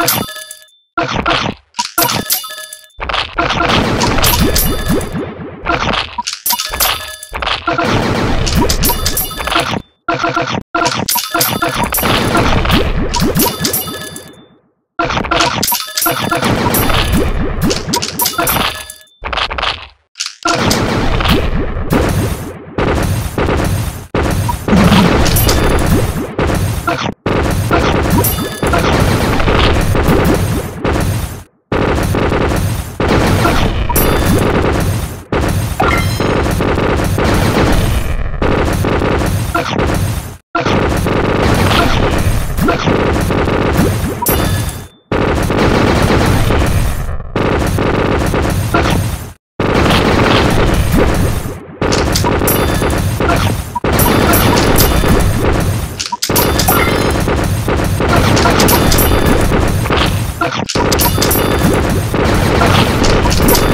you Okay.